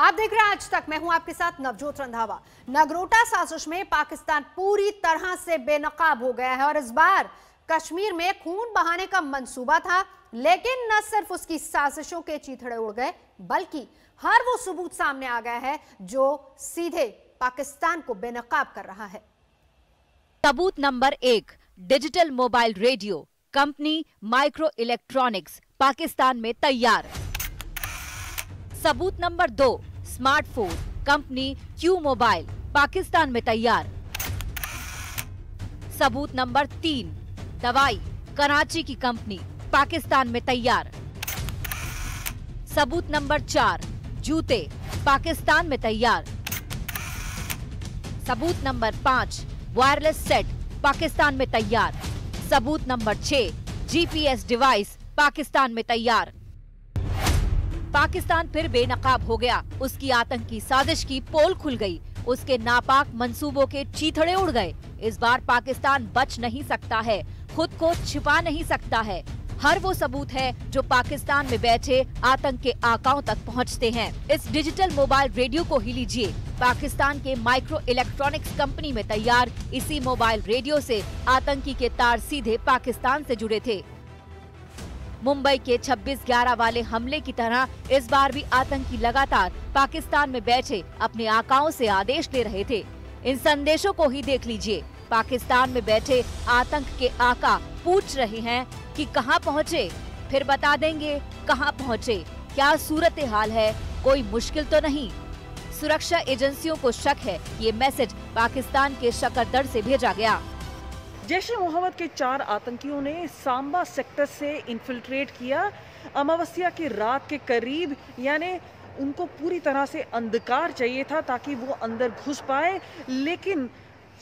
आप देख रहे हैं आज तक मैं हूँ आपके साथ नवजोत रंधावा। नगरोटा साजिश में पाकिस्तान पूरी तरह से बेनकाब हो गया है और इस बार कश्मीर में खून बहाने का मंसूबा था, लेकिन न सिर्फ़ उसकी साजिशों के चीथड़े उड़ गए, बल्कि हर वो सबूत सामने आ गया है जो सीधे पाकिस्तान को बेनकाब कर रहा है। सबूत नंबर एक, digital mobile radio, company micro electronics, Pakistan में तैयार। सबूत नंबर दो smartphone, company Q mobile, Pakistan में तैयार। सबूत नंबर तीन, दवाई, कराची की कंपनी, पाकिस्तान में तैयार। सबूत नंबर चार, जूते, पाकिस्तान में तैयार। सबूत नंबर पाँच, वायरलेस सेट, पाकिस्तान में तैयार। सबूत नंबर छह जीपीएस डिवाइस, पाकिस्तान में तैयार। पाकिस्तान फिर बेनकाब हो गया। उसकी आतंकी साजिश की पोल खुल गई। उसके नापाक मंसूबों के चीथड़े उड़ गए। इस बार पाकिस्तान बच नहीं सकता है। खुद को छिपा नहीं सकता है। हर वो सबूत है जो पाकिस्तान में बैठे आतंक के आकाओं तक पहुँचते हैं। इस डिजिटल मोबाइल रेडियो को ही लीजिए। पाकिस्तान के माइक्रो इलेक्ट्रॉनिक्स कंपनी में तैयार इसी मोबाइल रेडियो से आतंकी के तार सीधे पाकिस्तान से जुड़े थे। मुंबई के 26-11 वाले हमले की तरह इस बार भी आतंकी लगातार पाकिस्तान में बैठे अपने आकाओं से आदेश दे रहे थे। इन संदेशों को ही देख लीजिए। पाकिस्तान में बैठे आतंक के आका पूछ रहे हैं कि कहाँ पहुँचे? फिर बता देंगे कहाँ पहुँचे। क्या सूरत हाल है? कोई मुश्किल तो नहीं। सुरक्षा एजेंसियों को शक है। ये मैसेज पाकिस्तान के शकरदर से भेजा गया। जैश ए मोहम्मद के चार आतंकियों ने सांबा सेक्टर से इन्फिल्ट्रेट किया। अमावस्या की रात के करीब, यानी उनको पूरी तरह से अंधकार चाहिए था ताकि वो अंदर घुस पाए, लेकिन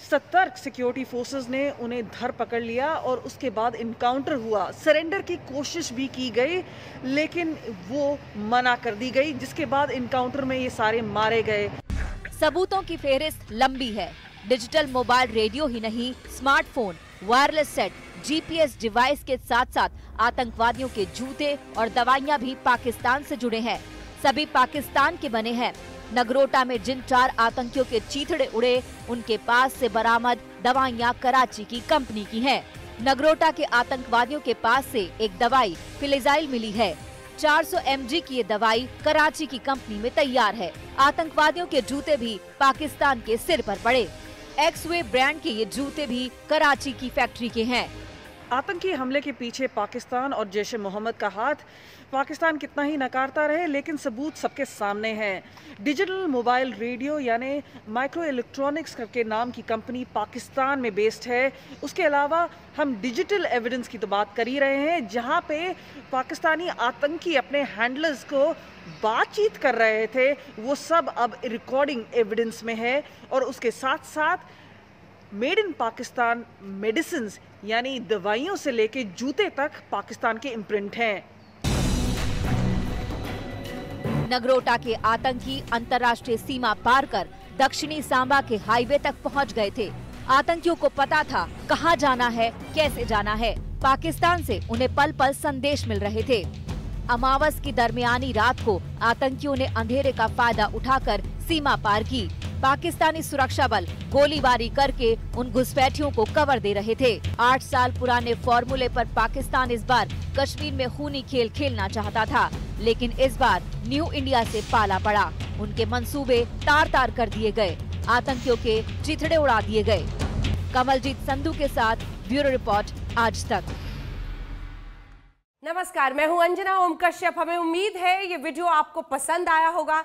सतर्क सिक्योरिटी फोर्सेस ने उन्हें धर पकड़ लिया और उसके बाद इनकाउंटर हुआ। सरेंडर की कोशिश भी की गई, लेकिन वो मना कर दी गई, जिसके बाद इनकाउंटर में ये सारे मारे गए। सबूतों की फेहरिस्त लंबी है। डिजिटल मोबाइल रेडियो ही नहीं, smartphone wireless set GPS device के साथ साथ आतंकवादियों के जूते और दवाइयाँ भी पाकिस्तान से जुड़े हैं। सभी पाकिस्तान के बने हैं। नगरोटा में जिन चार आतंकियों के चीथड़े उड़े, उनके पास से बरामद दवाइयाँ कराची की कंपनी की हैं। नगरोटा के आतंकवादियों के पास से एक दवाई, फिलिजाइल मिली है। 400 एमजी की ये दवाई कराची की कंपनी में तैयार है। आतंकवादियों के जूते भी पाकिस्तान के सिर पर पड़े। एक्सवे ब्रांड के ये जूते भी कराची की फैक्ट्री के हैं। आतंकी हमले के पीछे पाकिस्तान और जैश मोहम्मद का हाथ। पाकिस्तान कितना ही नकारता रहे, लेकिन सबूत सबके सामने हैं। डिजिटल मोबाइल रेडियो यानी माइक्रो इलेक्ट्रॉनिक्स के नाम की कंपनी पाकिस्तान में बेस्ड है। उसके अलावा हम डिजिटल एविडेंस की तो बात कर ही रहे हैं, जहाँ पे पाकिस्तानी आतंकी अपने हैंडलर्स को बातचीत कर रहे थे। वो सब अब रिकॉर्डिंग एविडेंस में है और उसके साथ साथ मेड इन पाकिस्तान मेडिसिन यानी दवाइयों से लेके जूते तक पाकिस्तान के इम्प्रिंट हैं। नगरोटा के आतंकी अंतर्राष्ट्रीय सीमा पार कर दक्षिणी सांबा के हाईवे तक पहुँच गए थे। आतंकियों को पता था कहाँ जाना है, कैसे जाना है। पाकिस्तान से उन्हें पल पल संदेश मिल रहे थे। अमावस की दरमियानी रात को आतंकियों ने अंधेरे का फ़ायदा उठाकर सीमा पार की। पाकिस्तानी सुरक्षा बल गोलीबारी करके उन घुसपैठियों को कवर दे रहे थे। आठ साल पुराने फॉर्मूले पर पाकिस्तान इस बार कश्मीर में खूनी खेल खेलना चाहता था, लेकिन इस बार न्यू इंडिया से पाला पड़ा। उनके मंसूबे तार तार कर दिए गए, आतंकियों के चिथड़े उड़ा दिए गए। कमलजीत संधू के साथ ब्यूरो रिपोर्ट आज तक। नमस्कार, मैं हूँ अंजना ओम कश्यप हमें उम्मीद है ये वीडियो आपको पसंद आया होगा।